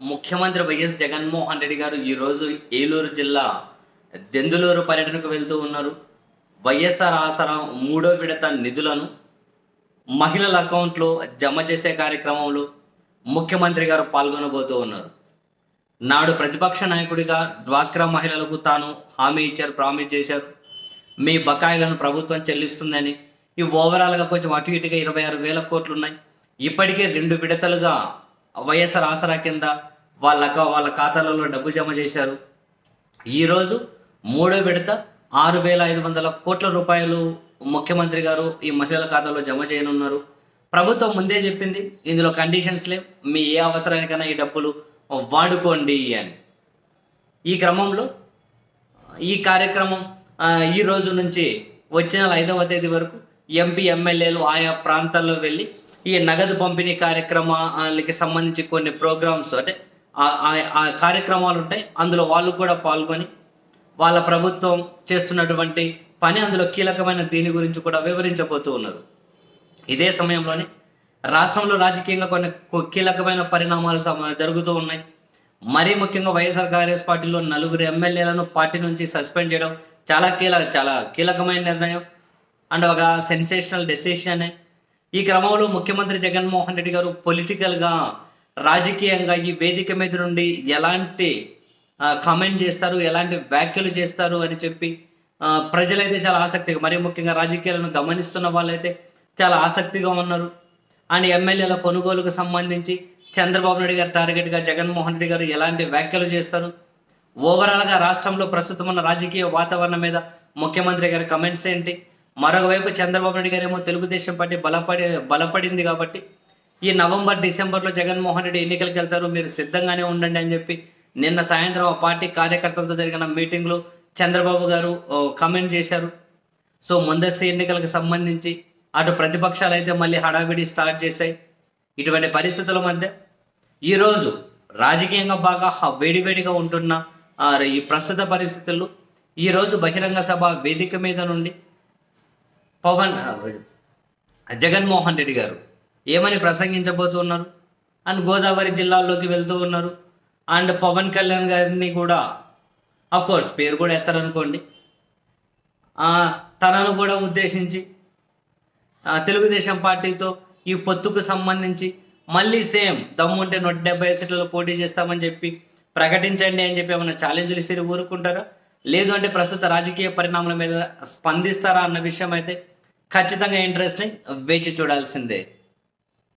ముఖ్యమంత్రి వైఎస్ జగన్మోహన్ రెడ్డి గారు ఈరోజు ఏలూరు జిల్లా దెందులూరు పర్యటనకు వెళ్తూ ఉన్నారు. వైఎస్ఆర్ ఆసరా మూడో విడత నిధులను మహిళల అకౌంట్లో జమ చేసే కార్యక్రమంలో ముఖ్యమంత్రి గారు పాల్గొనబోతూ ఉన్నారు. నాడు ప్రతిపక్ష నాయకుడిగా డ్వాక్రా మహిళలకు తాను హామీ ఇచ్చారు ప్రామిస్ చేశారు. మీ బకాయిలను ప్రభుత్వం చెల్లిస్తుందని ఈ ఓవరాల్గా కొంచెం అటు ఇటుగా ఇరవై ఆరు వేల కోట్లు ఉన్నాయి ఇప్పటికే రెండు విడతలుగా వైఎస్ఆర్ ఆసరా కింద వాళ్ళ వాళ్ళ ఖాతాలలో డబ్బు జమ చేశారు. ఈరోజు మూడో విడత ఆరు వేల ఐదు వందల కోట్ల రూపాయలు ముఖ్యమంత్రి గారు ఈ మహిళల ఖాతాలో జమ చేయనున్నారు. ప్రభుత్వం ముందే చెప్పింది ఇందులో కండిషన్స్ లేవు మీ ఏ అవసరానికైనా ఈ డబ్బులు వాడుకోండి అని. ఈ క్రమంలో ఈ కార్యక్రమం ఈ రోజు నుంచి వచ్చే నెల ఐదవ తేదీ వరకు ఎంపీ ఎమ్మెల్యేలు ఆయా ప్రాంతాల్లో వెళ్ళి ఈ నగదు పంపిణీ కార్యక్రమానికి సంబంధించి కొన్ని ప్రోగ్రామ్స్ అంటే ఆ- ఆ- కార్యక్రమాలు ఉంటాయి. అందులో వాళ్ళు కూడా పాల్గొని వాళ్ళ ప్రభుత్వం చేస్తున్నటువంటి పని అందులో కీలకమైన దీని గురించి కూడా వివరించబోతూ ఉన్నారు. ఇదే సమయంలోనే రాష్ట్రంలో రాజకీయంగా కొన్ని కీలకమైన పరిణామాలు జరుగుతూ ఉన్నాయి. మరీ ముఖ్యంగా వైఎస్ఆర్ కాంగ్రెస్ పార్టీలో నలుగురు ఎమ్మెల్యేలను పార్టీ నుంచి సస్పెండ్ చేయడం చాలా కీలక చాలా కీలకమైన నిర్ణయం. అండ్ ఒక సెన్సేషనల్ డెసిషన్. ఈ క్రమంలో ముఖ్యమంత్రి జగన్మోహన్ రెడ్డి గారు పొలిటికల్గా రాజకీయంగా ఈ వేదిక మీద నుండి ఎలాంటి కామెంట్ చేస్తారు ఎలాంటి వ్యాఖ్యలు చేస్తారు అని చెప్పి ప్రజలైతే చాలా ఆసక్తిగా మరీ ముఖ్యంగా రాజకీయాలను గమనిస్తున్న వాళ్ళైతే చాలా ఆసక్తిగా ఉన్నారు. అండ్ ఎమ్మెల్యేల కొనుగోలుకు సంబంధించి చంద్రబాబు నాయుడు గారు టార్గెట్గా జగన్మోహన్ రెడ్డి గారు ఎలాంటి వ్యాఖ్యలు చేస్తారు? ఓవరాల్గా రాష్ట్రంలో ప్రస్తుతం ఉన్న రాజకీయ వాతావరణం మీద ముఖ్యమంత్రి గారి కమెంట్స్ ఏంటి? మరొకవైపు చంద్రబాబు నాయుడు గారు ఏమో తెలుగుదేశం పార్టీ బలపడి బలపడింది కాబట్టి ఈ నవంబర్ డిసెంబర్లో జగన్మోహన్ రెడ్డి ఎన్నికలకు వెళ్తారు మీరు సిద్ధంగానే ఉండండి అని చెప్పి నిన్న సాయంత్రం ఆ పార్టీ కార్యకర్తలతో జరిగిన మీటింగ్లో చంద్రబాబు గారు కమెంట్ చేశారు. సో ముందస్తు ఎన్నికలకు సంబంధించి అటు ప్రతిపక్షాలు అయితే మళ్ళీ హడావిడి స్టార్ట్ చేశాయి. ఇటువంటి పరిస్థితుల మధ్య ఈరోజు రాజకీయంగా బాగా వేడివేడిగా ఉంటున్న ఈ ప్రస్తుత పరిస్థితుల్లో ఈరోజు బహిరంగ సభ వేదిక మీద నుండి పవన్ జగన్మోహన్ రెడ్డి గారు ఏమని ప్రసంగించబోతున్నారు అండ్ గోదావరి జిల్లాల్లోకి వెళ్తూ ఉన్నారు. అండ్ పవన్ కళ్యాణ్ గారిని కూడా అఫ్ కోర్స్ పేరు కూడా ఎత్తారనుకోండి. తనను కూడా ఉద్దేశించి తెలుగుదేశం పార్టీతో ఈ పొత్తుకు సంబంధించి మళ్ళీ సేమ్ దమ్ముంటే నూట డెబ్బై సీట్లలో పోటీ చేస్తామని చెప్పి ప్రకటించండి అని చెప్పి ఏమైనా ఛాలెంజ్లు ఇస్తే ఊరుకుంటారా? లేదు అంటే ప్రస్తుత రాజకీయ పరిణామాల మీద స్పందిస్తారా అన్న విషయం అయితే ఖచ్చితంగా ఇంట్రెస్ట్ని వేచి చూడాల్సిందే.